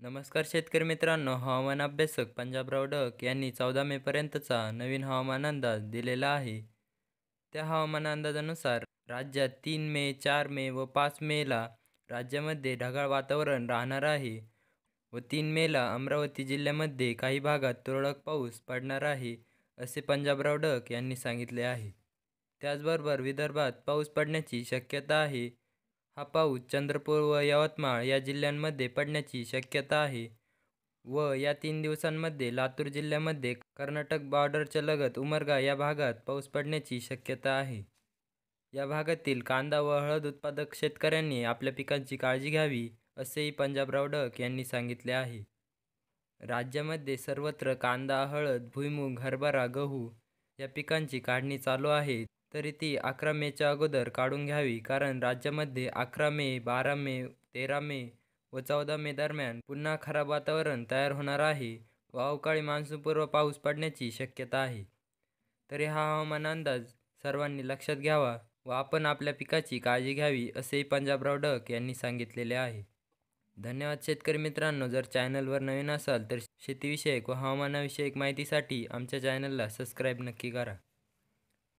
नमस्कार शेतकरी मित्रांनो हवामान अभ्यासक पंजाबराव डक यांनी चौदा मेपर्यंतचा नवीन हवामान अंदाज दिलेला आहे. त्या हवामान अंदाजानुसार राज्यात तीन मे चार मे व पाच मेला राज्यामध्ये ढगाळ वातावरण राहणार आहे व तीन मेला अमरावती जिल्ह्यामध्ये काही भागात तुरळक पाऊस पडणार आहे असे पंजाबराव डक यांनी सांगितले आहे. त्याचबरोबर विदर्भात पाऊस पडण्याची शक्यता आहे. हा पाऊस चंद्रपूर व यवतमाळ या जिल्ह्यांमध्ये पडण्याची शक्यता आहे व या तीन दिवसांमध्ये लातूर जिल्ह्यामध्ये कर्नाटक बॉर्डरच्या लगत उमरगा या भागात पाऊस पडण्याची शक्यता आहे. या भागातील कांदा व हळद उत्पादक शेतकऱ्यांनी आपल्या पिकांची काळजी घ्यावी असेही पंजाबराव डक यांनी सांगितले आहे. राज्यामध्ये सर्वत्र कांदा हळद भुईमूग हरभरा गहू या पिकांची काढणी चालू आहे. तरी ती अकरा मेच्या अगोदर काढून घ्यावी कारण राज्यामध्ये अकरा मे बारा मे तेरा मे व चौदा मे दरम्यान पुन्हा खराब वातावरण तयार होणार आहे व अवकाळी मान्सूनपूर्व पाऊस पडण्याची शक्यता आहे. तरी हा हवामान अंदाज सर्वांनी लक्षात घ्यावा व आपण आपल्या पिकाची काळजी घ्यावी असेही पंजाबराव डक यांनी सांगितलेले आहे. धन्यवाद शेतकरी मित्रांनो जर चॅनलवर नवीन असाल तर शेतीविषयक व हवामानाविषयक माहितीसाठी आमच्या चॅनलला सबस्क्राईब नक्की करा.